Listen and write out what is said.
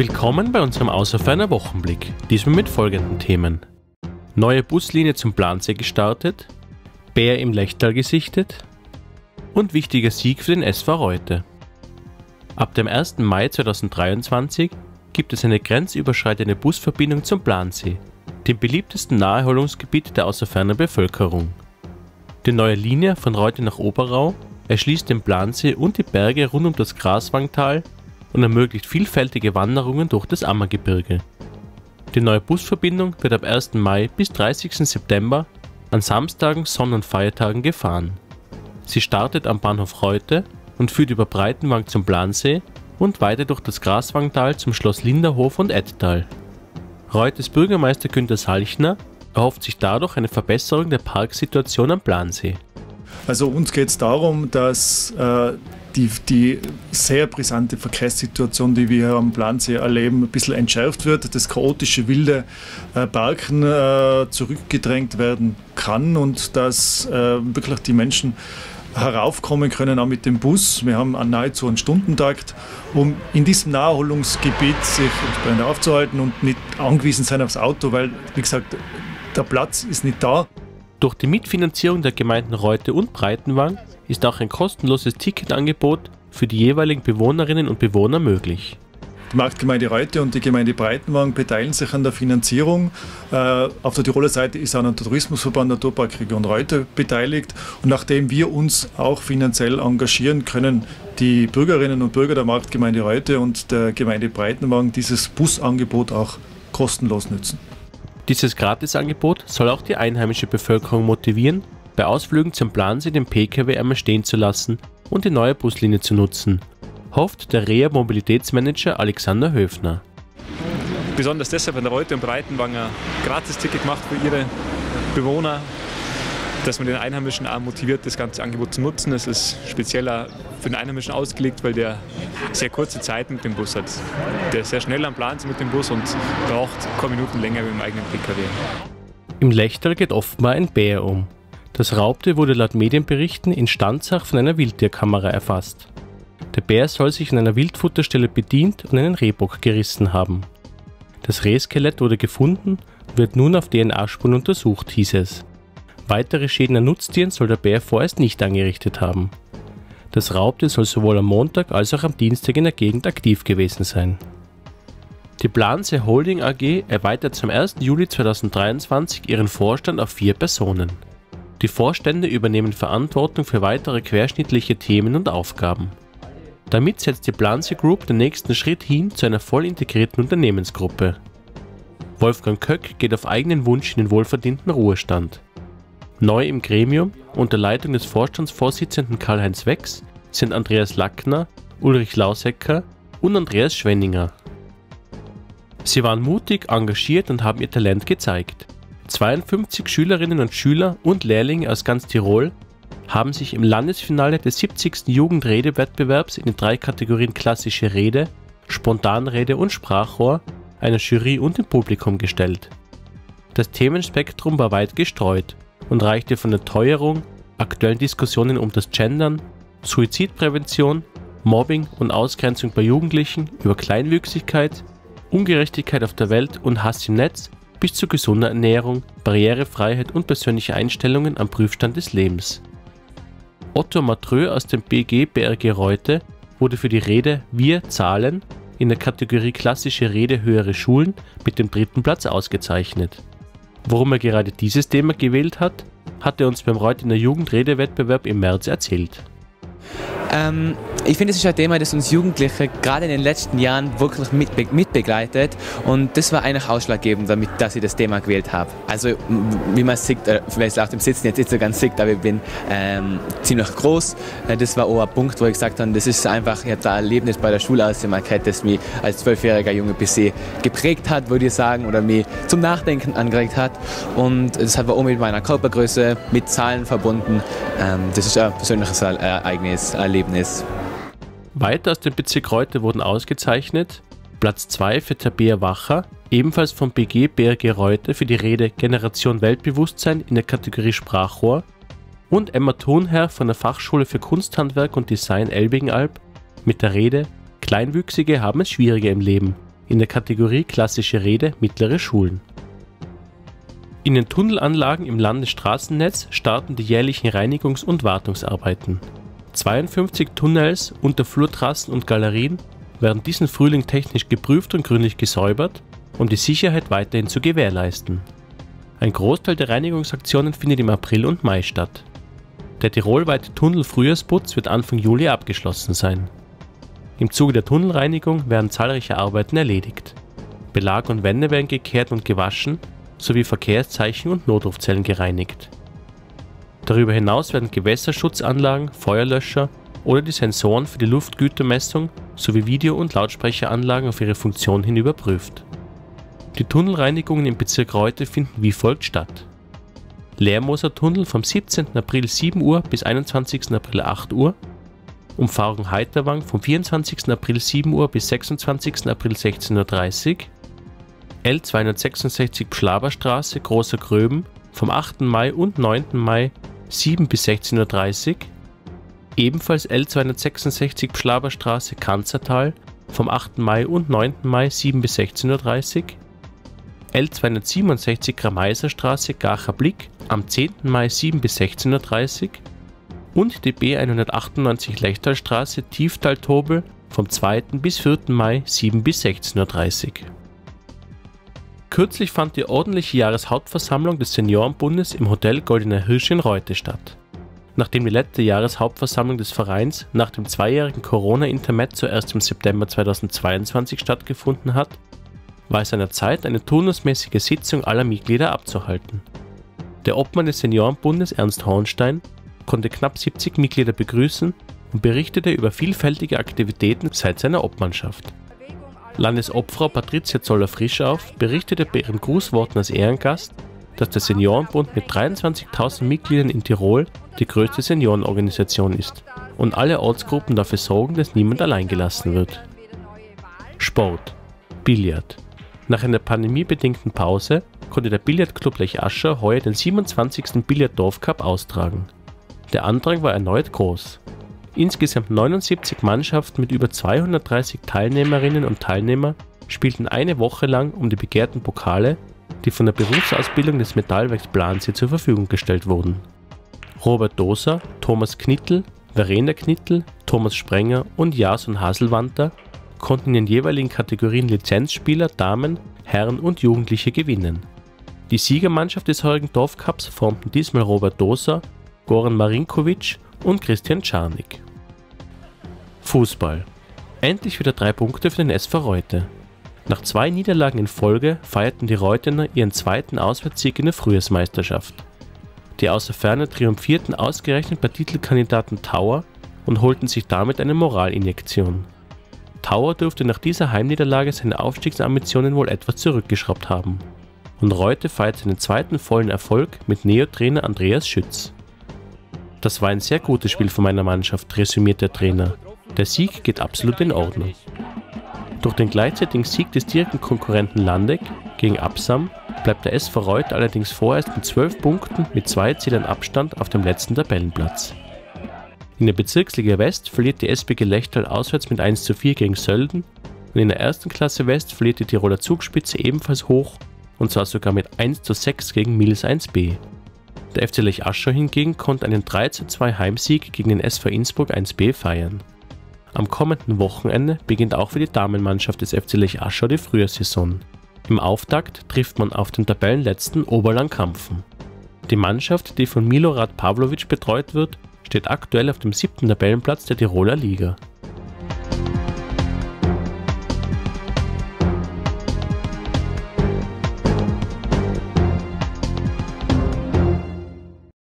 Willkommen bei unserem Außerferner Wochenblick, diesmal mit folgenden Themen. Neue Buslinie zum Plansee gestartet, Bär im Lechtal gesichtet und wichtiger Sieg für den SV Reute. Ab dem 1. Mai 2023 gibt es eine grenzüberschreitende Busverbindung zum Plansee, dem beliebtesten Naherholungsgebiet der außerferner Bevölkerung. Die neue Linie von Reute nach Oberau erschließt den Plansee und die Berge rund um das Graswangtal und ermöglicht vielfältige Wanderungen durch das Ammergebirge. Die neue Busverbindung wird ab 1. Mai bis 30. September an Samstagen, Sonn- und Feiertagen gefahren. Sie startet am Bahnhof Reute und führt über Breitenwang zum Plansee und weiter durch das Graswangtal zum Schloss Linderhof und Ettal. Reutes Bürgermeister Günter Salchner erhofft sich dadurch eine Verbesserung der Parksituation am Plansee. Also uns geht es darum, dass äh, die, die sehr brisante Verkehrssituation, die wir hier am Plansee erleben, ein bisschen entschärft wird, das chaotische wilde äh, Parken äh, zurückgedrängt werden kann und dass äh, wirklich die Menschen heraufkommen können, auch mit dem Bus. Wir haben nahezu einen Stundentakt, um in diesem Naherholungsgebiet sich entsprechend aufzuhalten und nicht angewiesen sein aufs Auto, weil, wie gesagt, der Platz ist nicht da. Durch die Mitfinanzierung der Gemeinden Reute und Breitenwang ist auch ein kostenloses Ticketangebot für die jeweiligen Bewohnerinnen und Bewohner möglich. Die Marktgemeinde Reute und die Gemeinde Breitenwang beteiligen sich an der Finanzierung. Äh, auf der Tiroler Seite ist auch der Tourismusverband der Turparkregion Reute beteiligt. Und nachdem wir uns auch finanziell engagieren, können die Bürgerinnen und Bürger der Marktgemeinde Reute und der Gemeinde Breitenwang dieses Busangebot auch kostenlos nutzen. Dieses Gratisangebot soll auch die einheimische Bevölkerung motivieren, bei Ausflügen zum Plansee den Pkw einmal stehen zu lassen und die neue Buslinie zu nutzen, hofft der REA Mobilitätsmanager Alexander Höfner. Besonders deshalb hat Reute und Breitenwanger Gratis-Ticket gemacht für ihre Bewohner, dass man den Einheimischen auch motiviert, das ganze Angebot zu nutzen. Es ist spezieller für den Einheimischen ausgelegt, weil der sehr kurze Zeit mit dem Bus hat. Der ist sehr schnell am Plan mit dem Bus und braucht keine Minuten länger wie im eigenen Pkw. Im Lechtal geht offenbar ein Bär um. Das Raubtier wurde laut Medienberichten in Stanzach von einer Wildtierkamera erfasst. Der Bär soll sich an einer Wildfutterstelle bedient und einen Rehbock gerissen haben. Das Rehskelett wurde gefunden und wird nun auf DNA-Spuren untersucht, hieß es. Weitere Schäden an Nutztieren soll der Bär vorerst nicht angerichtet haben. Das Raubtier soll sowohl am Montag als auch am Dienstag in der Gegend aktiv gewesen sein. Die Planse Holding AG erweitert zum 1. Juli 2023 ihren Vorstand auf vier Personen. Die Vorstände übernehmen Verantwortung für weitere querschnittliche Themen und Aufgaben. Damit setzt die Planse Group den nächsten Schritt hin zu einer voll integrierten Unternehmensgruppe. Wolfgang Köck geht auf eigenen Wunsch in den wohlverdienten Ruhestand. Neu im Gremium unter Leitung des Vorstandsvorsitzenden Karl-Heinz Wex sind Andreas Lackner, Ulrich Lausecker und Andreas Schwenninger. Sie waren mutig, engagiert und haben ihr Talent gezeigt. 52 Schülerinnen und Schüler und Lehrlinge aus ganz Tirol haben sich im Landesfinale des 70. Jugendredewettbewerbs in den drei Kategorien klassische Rede, Spontanrede und Sprachrohr einer Jury und dem Publikum gestellt. Das Themenspektrum war weit gestreut und reichte von der Teuerung, aktuellen Diskussionen um das Gendern, Suizidprävention, Mobbing und Ausgrenzung bei Jugendlichen über Kleinwüchsigkeit, Ungerechtigkeit auf der Welt und Hass im Netz bis zu gesunder Ernährung, Barrierefreiheit und persönliche Einstellungen am Prüfstand des Lebens. Otto Matrö aus dem BG BRG Reute wurde für die Rede Wir zahlen in der Kategorie Klassische Rede höhere Schulen mit dem dritten Platz ausgezeichnet. Warum er gerade dieses Thema gewählt hat, hat er uns beim Reutiner Jugendredewettbewerb im März erzählt. Ähm, ich finde, es ist ein Thema, das uns Jugendliche gerade in den letzten Jahren wirklich mitbe mitbegleitet und das war eigentlich ausschlaggebend, damit, dass ich das Thema gewählt habe. Also wie man sieht, äh, vielleicht auf dem Sitzen jetzt nicht so ganz sieht, aber ich bin ähm, ziemlich groß. Äh, das war auch ein Punkt, wo ich gesagt habe, das ist einfach, ich ein Erlebnis bei der Schule ausgemacht, das mich als zwölfjähriger Junge bisschen geprägt hat, würde ich sagen, oder mich zum Nachdenken angeregt hat und das hat auch mit meiner Körpergröße, mit Zahlen verbunden. Ähm, das ist ein persönliches Ereignis, Erlebnis. Weiter aus dem Bezirk Reute wurden ausgezeichnet Platz 2 für Tabea Wacher, ebenfalls vom BG BRG Reute für die Rede Generation Weltbewusstsein in der Kategorie Sprachrohr und Emma Thunherr von der Fachschule für Kunsthandwerk und Design Elbingalb mit der Rede Kleinwüchsige haben es schwieriger im Leben in der Kategorie Klassische Rede mittlere Schulen. In den Tunnelanlagen im Landesstraßennetz starten die jährlichen Reinigungs- und Wartungsarbeiten. 52 Tunnels, Unterflurtrassen und Galerien werden diesen Frühling technisch geprüft und gründlich gesäubert, um die Sicherheit weiterhin zu gewährleisten. Ein Großteil der Reinigungsaktionen findet im April und Mai statt. Der tirolweite Tunnel-Frühjahrsputz wird Anfang Juli abgeschlossen sein. Im Zuge der Tunnelreinigung werden zahlreiche Arbeiten erledigt. Belag und Wände werden gekehrt und gewaschen, sowie Verkehrszeichen und Notrufzellen gereinigt. Darüber hinaus werden Gewässerschutzanlagen, Feuerlöscher oder die Sensoren für die Luftgütermessung sowie Video- und Lautsprecheranlagen auf ihre Funktion hin überprüft. Die Tunnelreinigungen im Bezirk Reute finden wie folgt statt. Leermoser Tunnel vom 17. April 7 Uhr bis 21. April 8 Uhr, Umfahrung Heiterwang vom 24. April 7 Uhr bis 26. April 16.30 Uhr, L266 Schlaberstraße, Großer Gröben vom 8. Mai und 9. Mai 7 bis 16.30 Uhr, ebenfalls L266 Schlaberstraße, Kanzertal vom 8. Mai und 9. Mai 7 bis 16.30 Uhr, L267 Grameiserstraße, Gacher Blick am 10. Mai 7 bis 16.30 Uhr und die B198 Lechtalstraße, Tieftal-Tobel vom 2. bis 4. Mai 7 bis 16.30 Uhr. Kürzlich fand die ordentliche Jahreshauptversammlung des Seniorenbundes im Hotel Goldener Hirsch in Reute statt. Nachdem die letzte Jahreshauptversammlung des Vereins nach dem zweijährigen Corona-Intermezzo erst im September 2022 stattgefunden hat, war es an der Zeit, eine turnusmäßige Sitzung aller Mitglieder abzuhalten. Der Obmann des Seniorenbundes Ernst Hornstein konnte knapp 70 Mitglieder begrüßen und berichtete über vielfältige Aktivitäten seit seiner Obmannschaft. Landesobfrau Patricia Zoller-Frischauf berichtete bei ihren Grußworten als Ehrengast, dass der Seniorenbund mit 23.000 Mitgliedern in Tirol die größte Seniorenorganisation ist und alle Ortsgruppen dafür sorgen, dass niemand allein gelassen wird. Sport. Billard. Nach einer pandemiebedingten Pause konnte der Billardclub Lech Ascher heuer den 27. Billard Dorf Cup austragen. Der Andrang war erneut groß. Insgesamt 79 Mannschaften mit über 230 Teilnehmerinnen und Teilnehmer spielten eine Woche lang um die begehrten Pokale, die von der Berufsausbildung des Metallwerks Plansee zur Verfügung gestellt wurden. Robert Doser, Thomas Knittel, Verena Knittel, Thomas Sprenger und Jason Haselwanter konnten in den jeweiligen Kategorien Lizenzspieler, Damen, Herren und Jugendliche gewinnen. Die Siegermannschaft des heurigen Dorfcups formten diesmal Robert Doser, Goran Marinkovic und Christian Czarnik. Fußball. Endlich wieder drei Punkte für den SV Reute. Nach zwei Niederlagen in Folge feierten die Reutener ihren zweiten Auswärtssieg in der Frühjahrsmeisterschaft. Die außer Ferne triumphierten ausgerechnet bei Titelkandidaten Tower und holten sich damit eine Moralinjektion. Tower dürfte nach dieser Heimniederlage seine Aufstiegsambitionen wohl etwas zurückgeschraubt haben. Und Reute feiert seinen zweiten vollen Erfolg mit Neotrainer Andreas Schütz. Das war ein sehr gutes Spiel von meiner Mannschaft, resümiert der Trainer. Der Sieg geht absolut in Ordnung. Durch den gleichzeitigen Sieg des direkten Konkurrenten Landeck gegen Absam bleibt der SV Reuth allerdings vorerst mit 12 Punkten mit zwei Zählern Abstand auf dem letzten Tabellenplatz. In der Bezirksliga West verliert die SB Gelechtal auswärts mit 1 zu 4 gegen Sölden und in der ersten Klasse West verliert die Tiroler Zugspitze ebenfalls hoch und zwar sogar mit 1 zu 6 gegen Mils 1b. Der FC Lech Aschau hingegen konnte einen 3 zu 2 Heimsieg gegen den SV Innsbruck 1b feiern. Am kommenden Wochenende beginnt auch für die Damenmannschaft des FC Lech Aschau die Frühjahrssaison. Im Auftakt trifft man auf den Tabellenletzten Oberland Kampfen. Die Mannschaft, die von Milorad Pavlovic betreut wird, steht aktuell auf dem siebten Tabellenplatz der Tiroler Liga.